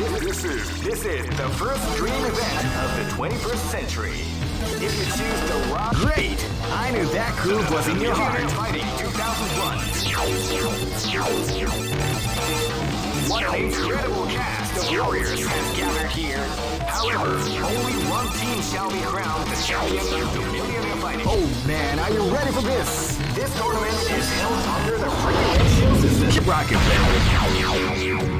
This is this is the first dream event of the 21st century. If you choose the rock, great! I knew that groove was in your heart. Fighting 2001. What an incredible cast of warriors has gathered here. However, only one team shall be crowned the champion of the Millionaire Fighting. Oh man, are you ready for this? This tournament is held under the free ratio system. Keep rocking, baby.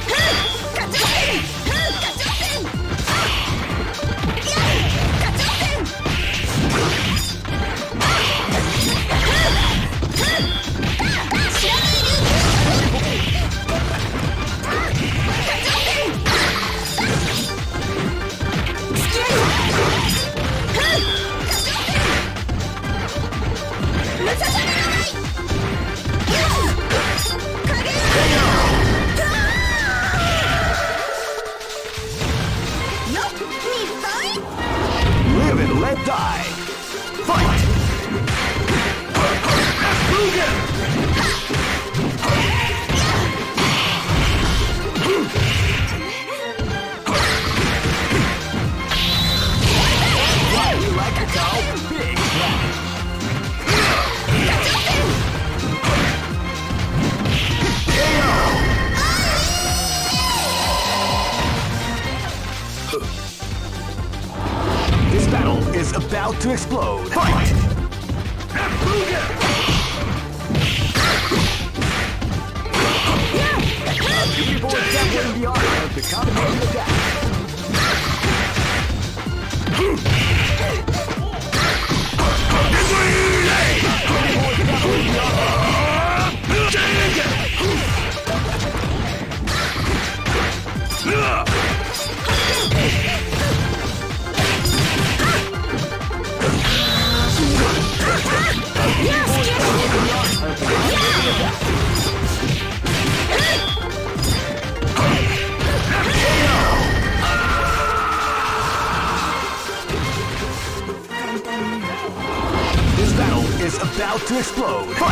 to explode.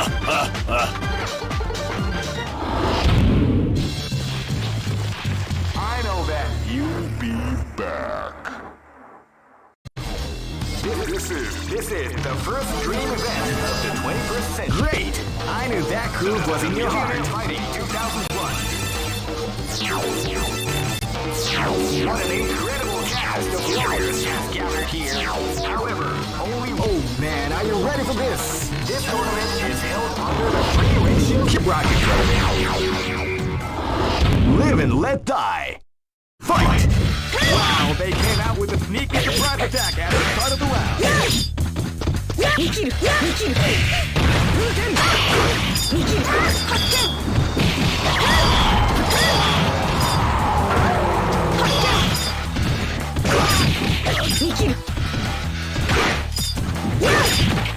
I know that. You'll be back. This is this is the first dream event of the 21st century. Great! I knew that groove was in your heart. Fighting 2001. What an incredible cast of warriors has gathered here. However, only Oh man, are you ready for this? This tournament is held under the free ratio. Keep rocking. Live and let die. Fight! Wow, they came out with a sneaky surprise attack at the start of the round.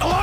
Oh!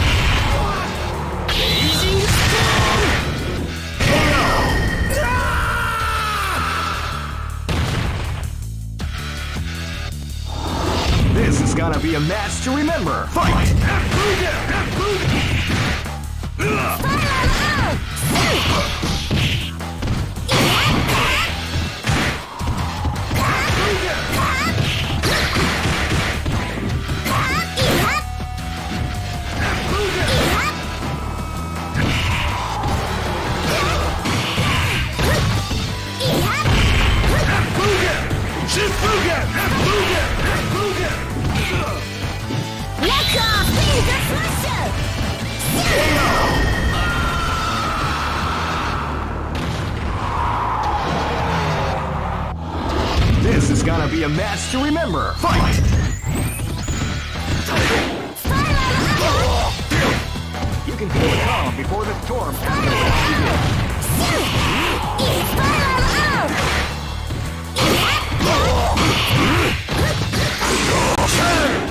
It's gonna be a match to remember. Fight! This is gonna be a match to remember. Fight! You can cool it calm before the storm. Spiral! Two.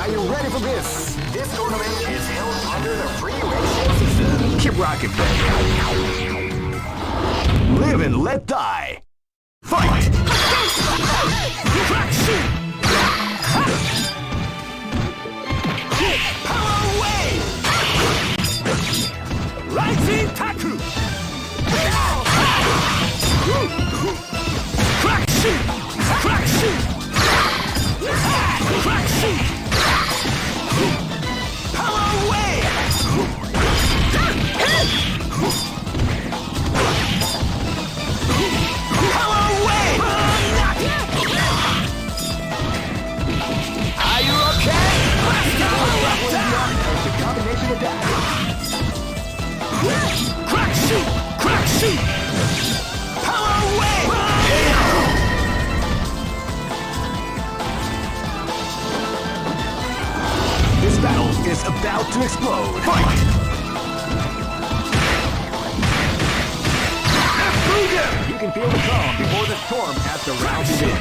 Are you ready for this? This tournament is held under the free ratio system. Keep rocking, baby. Live and let die. Fight! Fight. is about to explode. Fight! Let's move them. You can feel the calm before the storm at the round begins.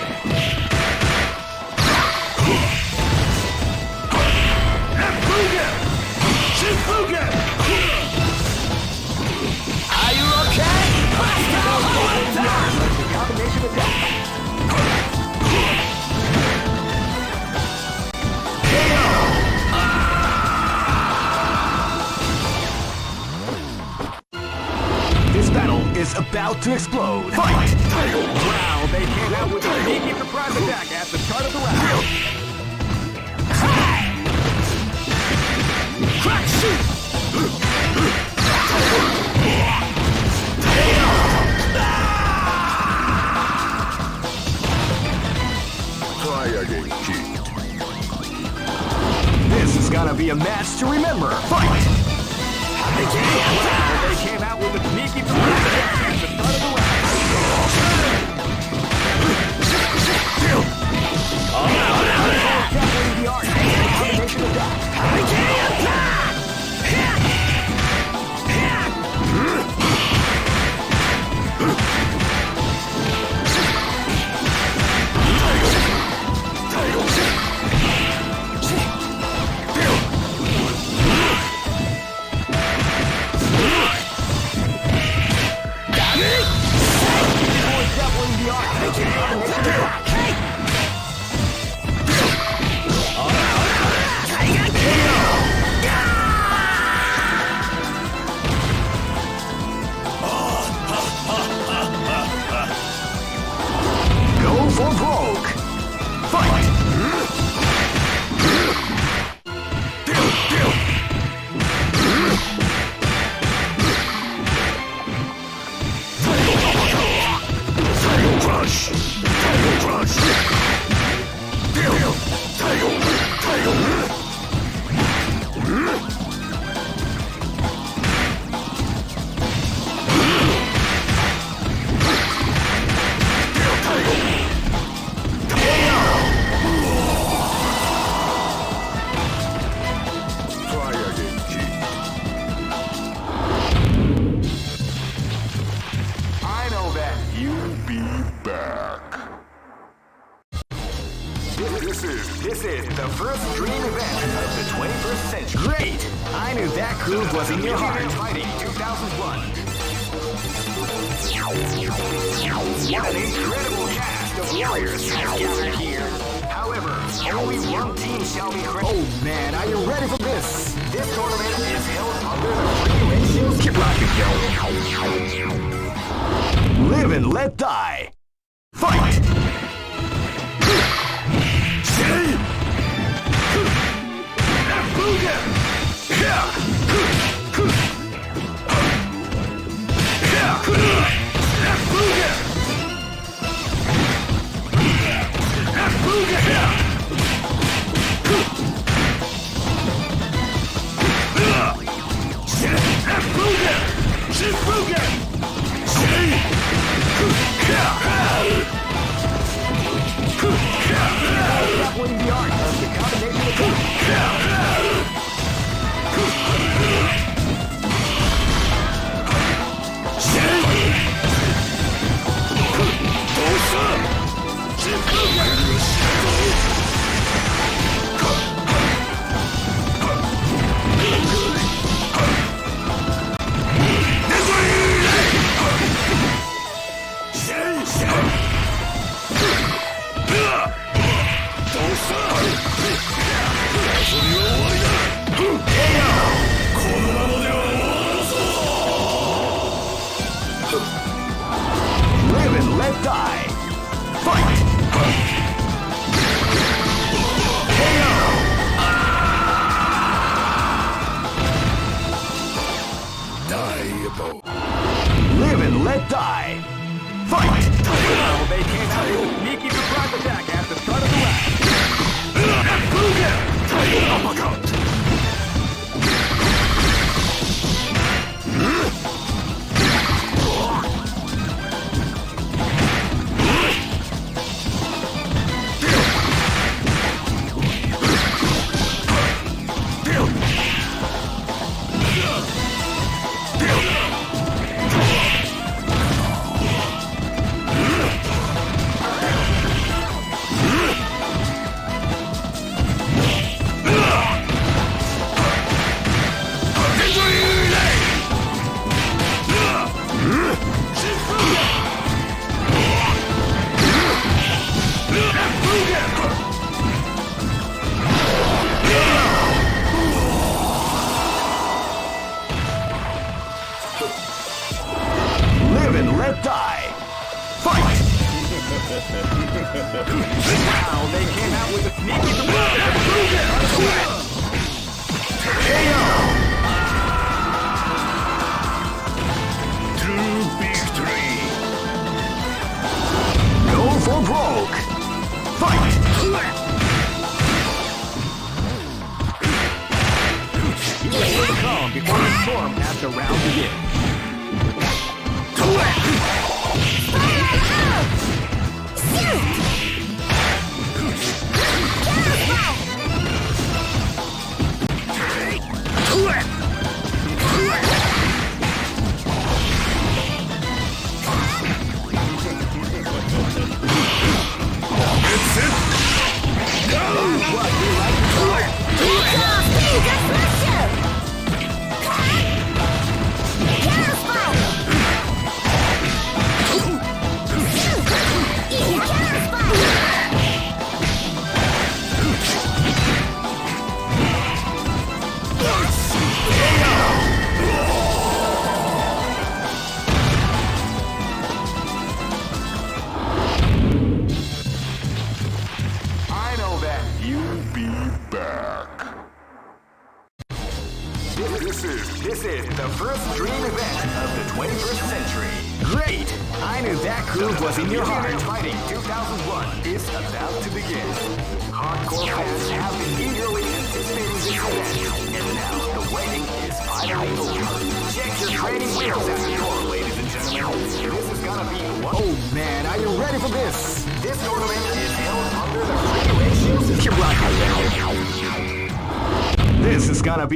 explode. This is this is the first dream event of the 21st century. Great! I knew that groove was in your heart. Fighting 2001. What an incredible cast of warriors gathered here. However, only one team shall be crowned. Oh man, are you ready for this? This tournament is held under the free. Keep rocking, yo. Live and let die. Fight! Booga! Booga! Say! Grappling the art the combination of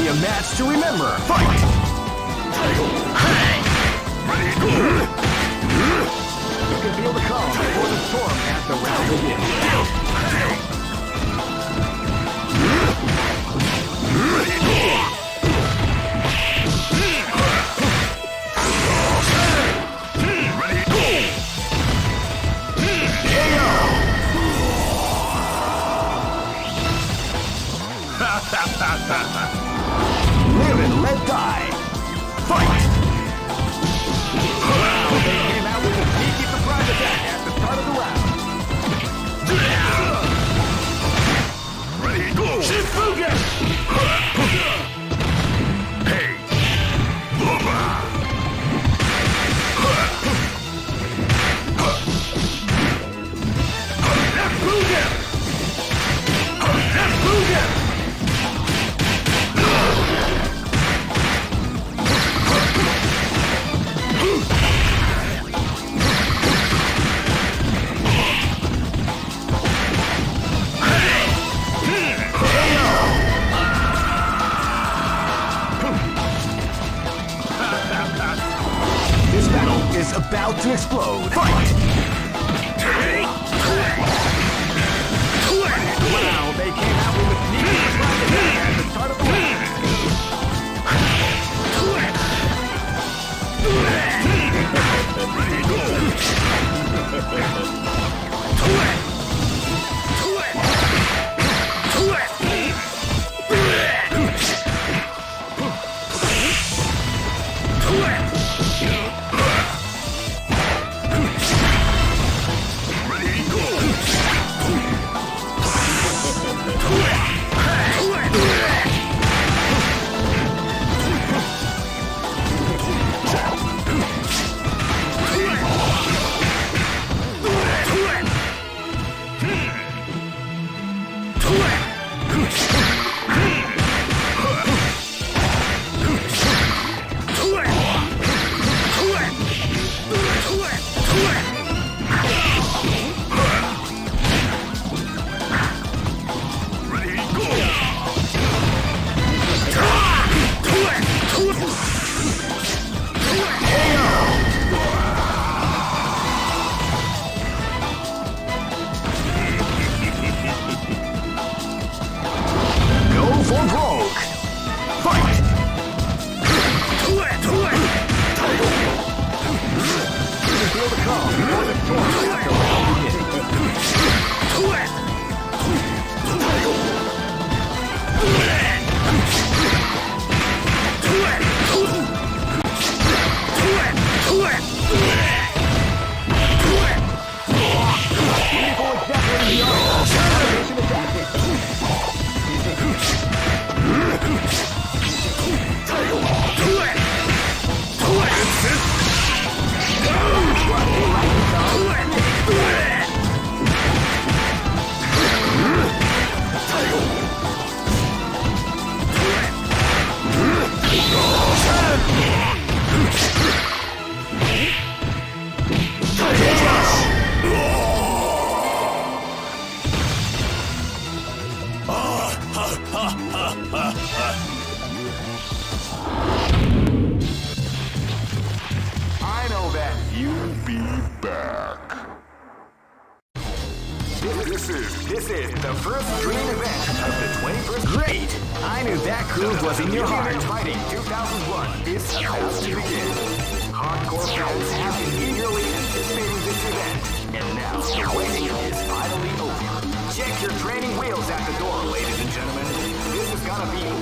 be a match to remember. Fight! You can feel the calm before the storm as the round begins. Live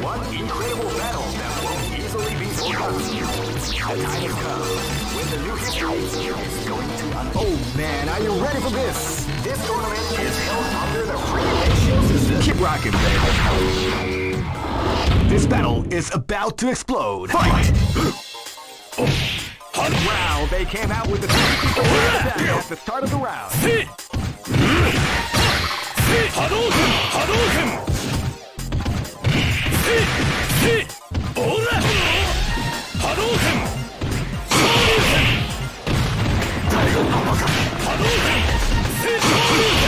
One incredible battle that won't easily be forgotten. The time has come when the new history is going to unfold. Oh man, are you ready for this? This tournament is held under the regulations. Keep rocking, baby. This battle is about to explode. Fight! oh. Wow, they came out with the at the start of the round. Hadouken! Hadouken! 波動拳波動拳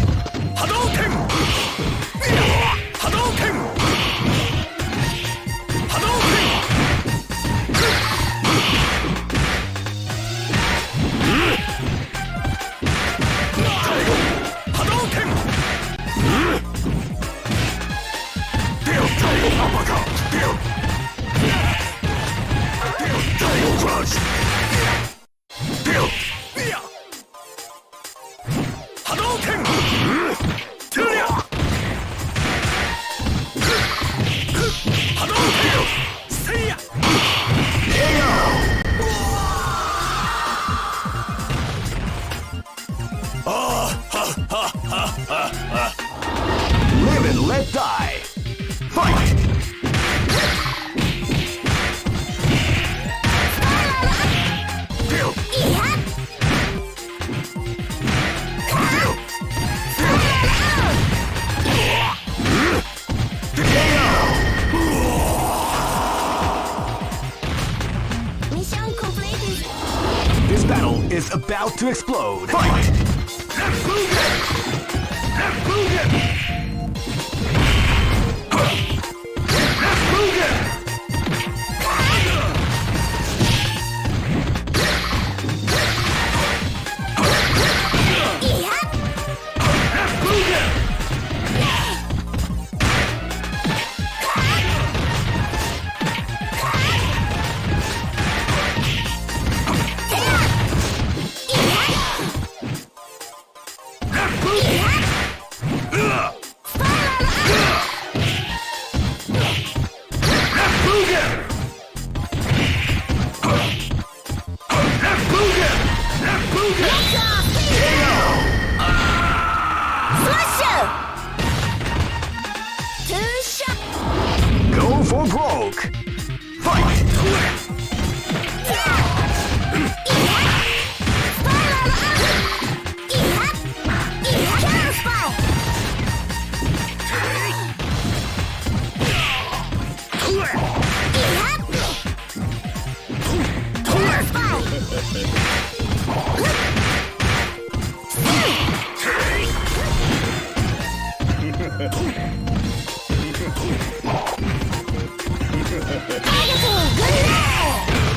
Kagazu, good night!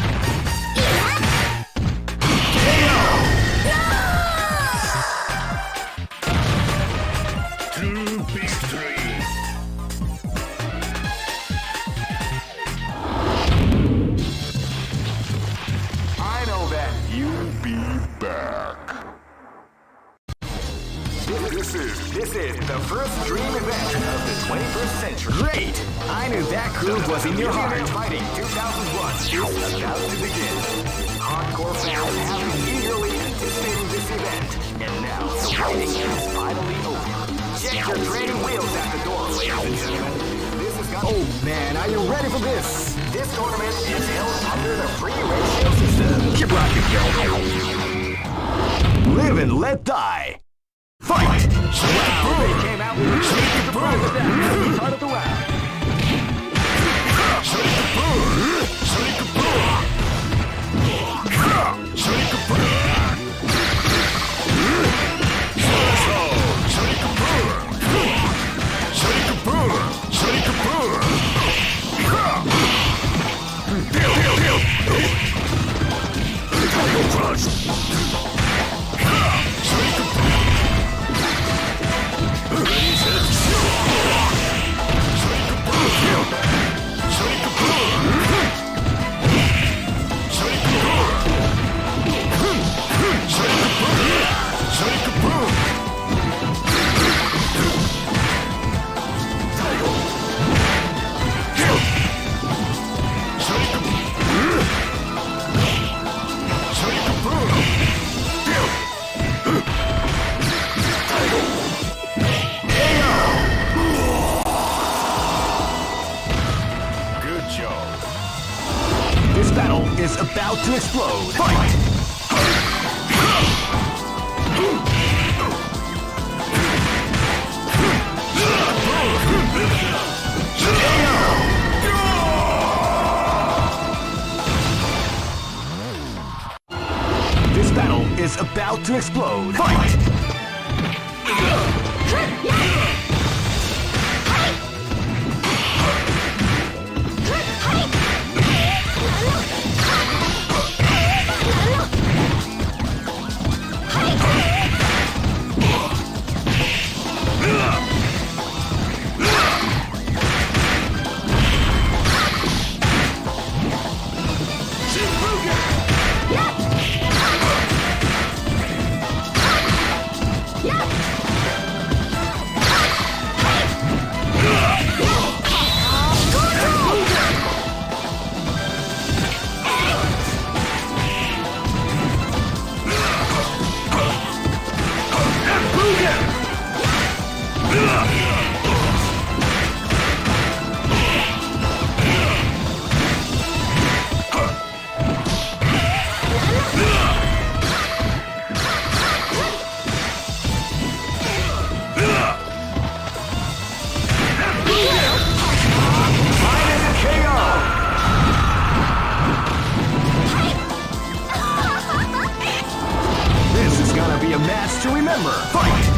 To remember. Fight!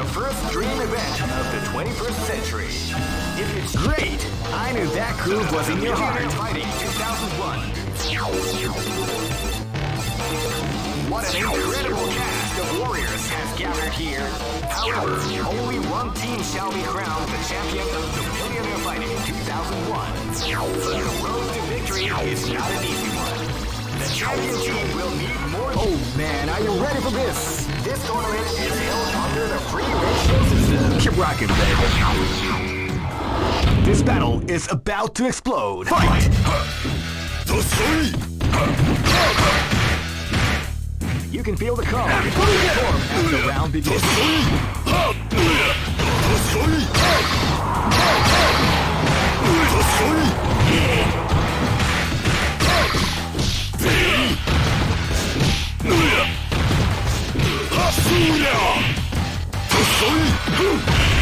The first dream event of the 21st century. If it's Great! I knew that groove was in your heart. Fighting 2001. What an incredible cast of warriors has gathered here. However, only one team shall be crowned the champion of the Millionaire Fighting 2001. But the road to victory is not an easy one. The champion team will need more. Oh man, are you ready for this? This tournament is held under the free ratio system. Keep rocking, baby. This battle is about to explode. Fight! You can feel the calm the round begins. Yeah. basura! ¡Soy!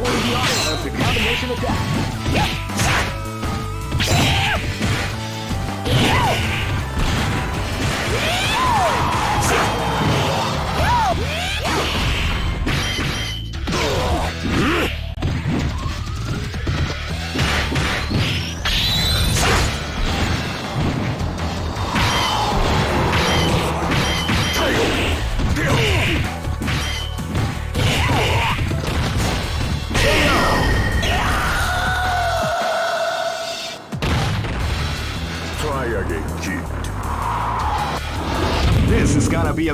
That's the. Combination attack. Yep.